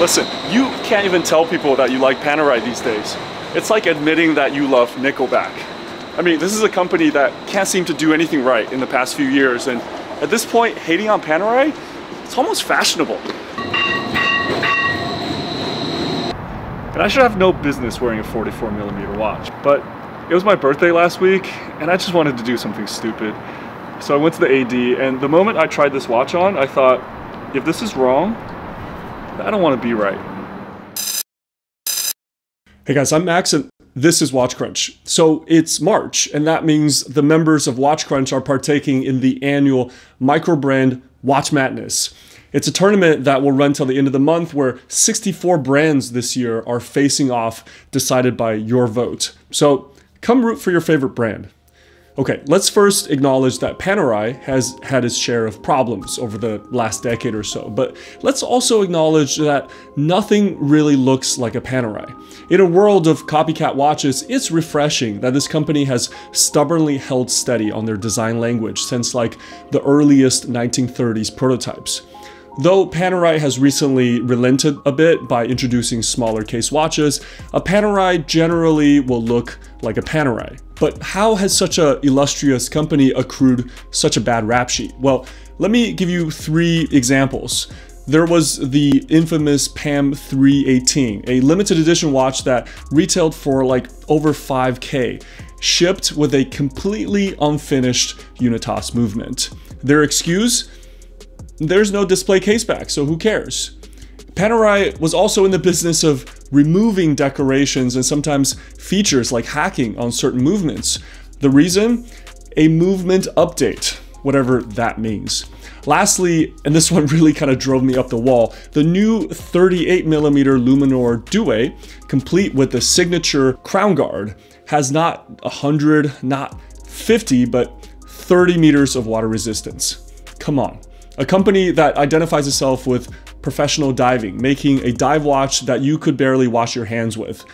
Listen, you can't even tell people that you like Panerai these days. It's like admitting that you love Nickelback. I mean, this is a company that can't seem to do anything right in the past few years, and at this point, hating on Panerai, it's almost fashionable. And I should have no business wearing a 44 millimeter watch, but it was my birthday last week, and I just wanted to do something stupid. So I went to the AD, and the moment I tried this watch on, I thought, if this is wrong, I don't want to be right. Hey guys, I'm Max and this is Watch Crunch. So it's March, and that means the members of Watch Crunch are partaking in the annual microbrand Watch Madness. It's a tournament that will run till the end of the month where 64 brands this year are facing off, decided by your vote. So come root for your favorite brand. Okay, let's first acknowledge that Panerai has had its share of problems over the last decade or so, but let's also acknowledge that nothing really looks like a Panerai. In a world of copycat watches, it's refreshing that this company has stubbornly held steady on their design language since like the earliest 1930s prototypes. Though Panerai has recently relented a bit by introducing smaller case watches, a Panerai generally will look like a Panerai. But how has such a illustrious company accrued such a bad rap sheet? Well, let me give you three examples. There was the infamous PAM 318, a limited edition watch that retailed for like over 5k, shipped with a completely unfinished Unitas movement. Their excuse? there's no display caseback, so who cares? Panerai was also in the business of removing decorations and sometimes features like hacking on certain movements. The reason? A movement update, whatever that means. Lastly, and this one really kind of drove me up the wall, the new 38mm Luminor Due, complete with the signature crown guard, has not 100, not 50, but 30 meters of water resistance. Come on. A company that identifies itself with professional diving, making a dive watch that you could barely wash your hands with.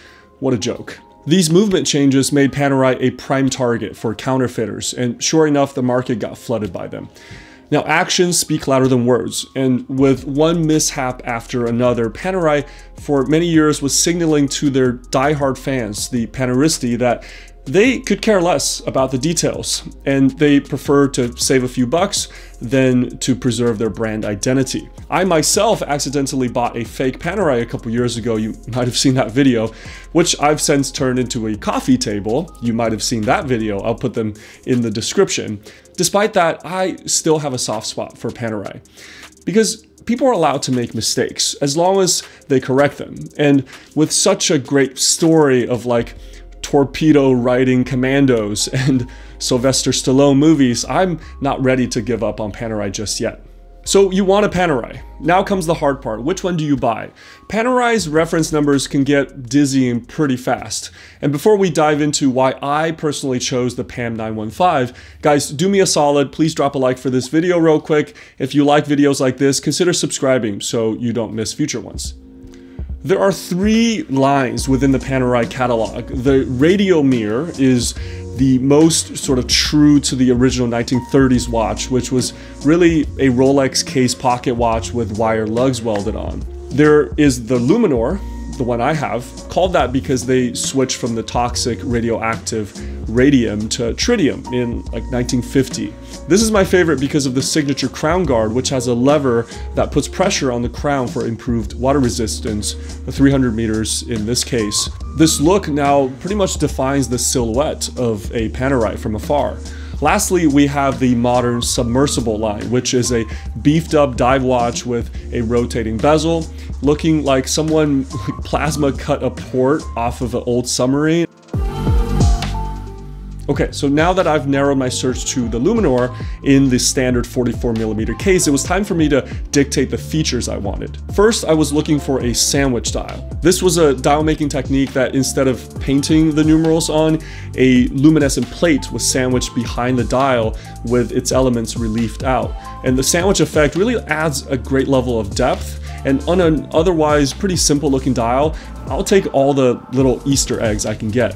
What a joke. These movement changes made Panerai a prime target for counterfeiters, and sure enough, the market got flooded by them. Now, actions speak louder than words, and with one mishap after another, Panerai for many years was signaling to their die-hard fans, the Paneristi, that they could care less about the details and they prefer to save a few bucks than to preserve their brand identity. I myself accidentally bought a fake Panerai a couple years ago, you might have seen that video, which I've since turned into a coffee table. You might have seen that video, I'll put them in the description. Despite that, I still have a soft spot for Panerai because people are allowed to make mistakes as long as they correct them. And with such a great story of like torpedo riding commandos and Sylvester Stallone movies, I'm not ready to give up on Panerai just yet. So you want a Panerai. Now comes the hard part. Which one do you buy? Panerai's reference numbers can get dizzying pretty fast. And before we dive into why I personally chose the PAM 915, guys, do me a solid. Please drop a like for this video real quick. If you like videos like this, consider subscribing so you don't miss future ones. There are three lines within the Panerai catalog. The Radiomir is the most sort of true to the original 1930s watch, which was really a Rolex case pocket watch with wire lugs welded on. There is the Luminor, the one I have, called that because they switched from the toxic radioactive radium to tritium in like 1950. This is my favorite because of the signature crown guard, which has a lever that puts pressure on the crown for improved water resistance, 300 meters in this case. This look now pretty much defines the silhouette of a Panerai from afar. Lastly, we have the modern submersible line, which is a beefed up dive watch with a rotating bezel, looking like someone plasma cut a port off of an old submarine. Okay, so now that I've narrowed my search to the Luminor in the standard 44mm case, it was time for me to dictate the features I wanted. First, I was looking for a sandwich dial. This was a dial making technique that instead of painting the numerals on, a luminescent plate was sandwiched behind the dial with its elements reliefed out. And the sandwich effect really adds a great level of depth and on an otherwise pretty simple looking dial, I'll take all the little Easter eggs I can get.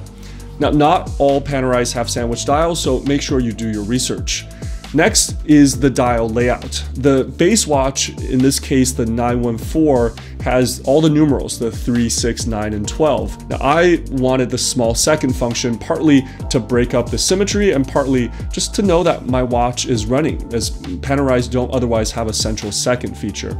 Now, not all Panerais have sandwich dials, so make sure you do your research. Next is the dial layout. The base watch, in this case the 914, has all the numerals, the 3, 6, 9, and 12. Now I wanted the small second function partly to break up the symmetry and partly just to know that my watch is running, as Panerais don't otherwise have a central second feature.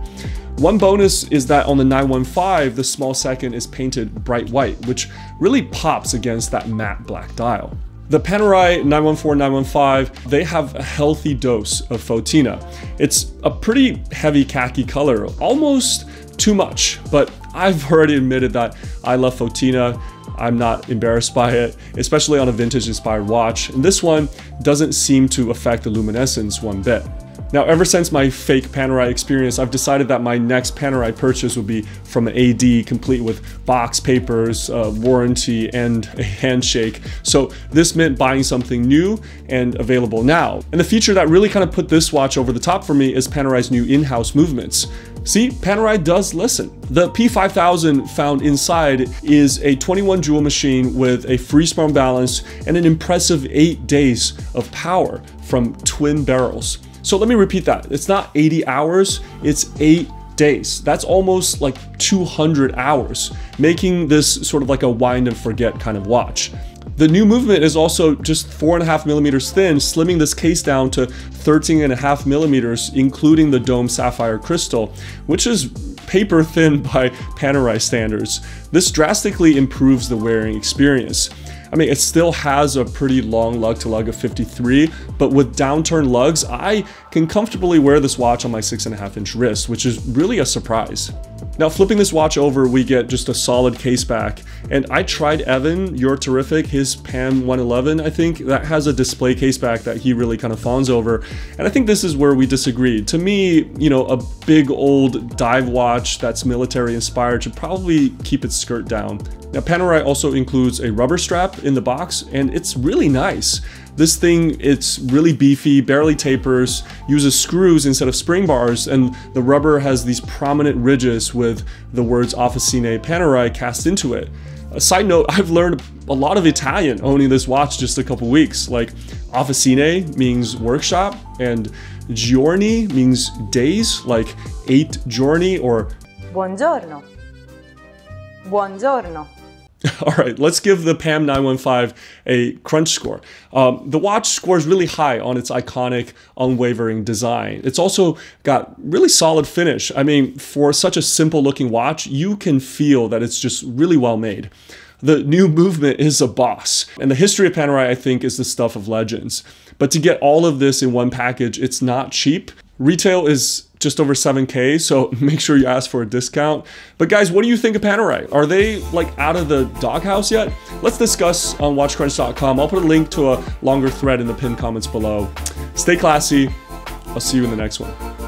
One bonus is that on the 915, the small second is painted bright white, which really pops against that matte black dial. The Panerai 914, 915, they have a healthy dose of fauxtina. It's a pretty heavy khaki color, almost too much, but I've already admitted that I love fauxtina. I'm not embarrassed by it, especially on a vintage inspired watch. And this one doesn't seem to affect the luminescence one bit. Now, ever since my fake Panerai experience, I've decided that my next Panerai purchase will be from an AD, complete with box papers, uh, warranty, and a handshake. So this meant buying something new and available now. And the feature that really kind of put this watch over the top for me is Panerai's new in-house movements. See, Panerai does listen. The P5000 found inside is a 21 jewel machine with a free sprung balance and an impressive 8 days of power from twin barrels. So let me repeat that. It's not 80 hours, it's 8 days. That's almost like 200 hours, making this sort of like a wind and forget kind of watch. The new movement is also just four and a half millimeters thin, slimming this case down to 13 and a half millimeters, including the dome sapphire crystal, which is paper thin by Panerai standards. This drastically improves the wearing experience. I mean, it still has a pretty long lug to lug of 53, but with downturn lugs, I can comfortably wear this watch on my six and a half inch wrist, which is really a surprise. Now flipping this watch over, we get just a solid case back. And I tried Evan, you're terrific, his PAM 111, I think, that has a display case back that he really kind of fawns over. And I think this is where we disagreed. To me, you know, a big old dive watch that's military inspired should probably keep its skirt down. Now Panerai also includes a rubber strap in the box and it's really nice. This thing, it's really beefy, barely tapers, uses screws instead of spring bars, and the rubber has these prominent ridges with the words Officine Panerai cast into it. A side note, I've learned a lot of Italian owning this watch just a couple weeks. Like, Officine means workshop, and giorni means days, like eight giorni or Buongiorno. Buongiorno. All right, let's give the PAM 915 a crunch score. Um, the watch scores really high on its iconic, unwavering design. It's also got really solid finish. I mean, for such a simple looking watch, you can feel that it's just really well made. The new movement is a boss, and the history of Panerai, I think, is the stuff of legends. But to get all of this in one package, it's not cheap. Retail is just over 7k so make sure you ask for a discount. But guys what do you think of panerai? Are they like out of the doghouse yet? Let's discuss on watchcrunch.com i'll put a link to a longer thread in the pinned comments below. Stay classy. I'll see you in the next one